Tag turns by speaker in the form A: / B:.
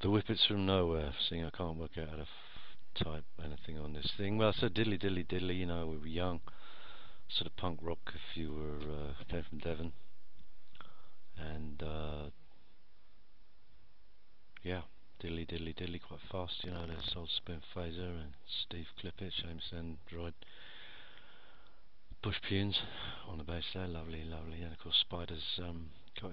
A: The Whippets from Nowhere. Seeing I can't work out how to type anything on this thing. Well, I said dilly dilly diddly, you know, we were young. Sort of punk rock if you were uh, came from Devon. And, uh, yeah, dilly dilly dilly, quite fast, you know, there's old spin Phaser and Steve Clippett, James Android. Bush Punes on the bass there, lovely, lovely. And of course, Spiders um, got